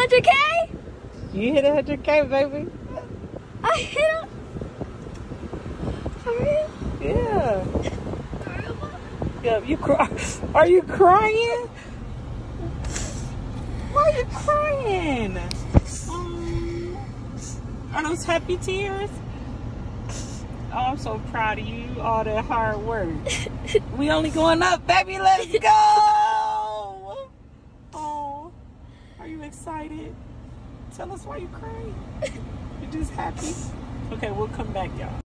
We hit 100K? You hit 100K, baby. I hit a... For real? Yeah. For real, Yeah, you cry. Are you crying? Why are you crying? Um, are those happy tears? Oh, I'm so proud of you. All that hard work. we only going up, baby. Let's go. Oh, are you excited? Tell us why you crying. You're just happy. Okay, we'll come back, y'all.